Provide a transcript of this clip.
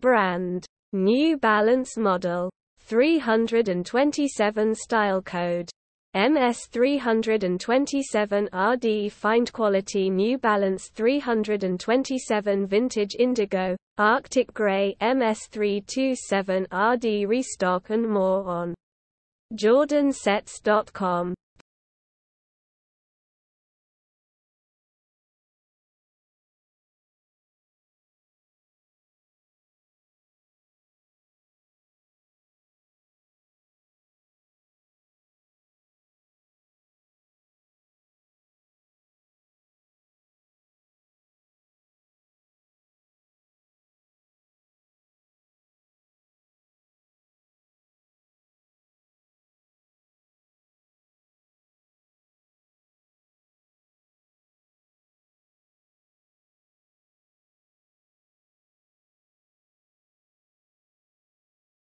brand. New Balance model. 327 style code. MS327 RD Find Quality New Balance 327 Vintage Indigo, Arctic Grey MS327 RD Restock and more on JordanSets.com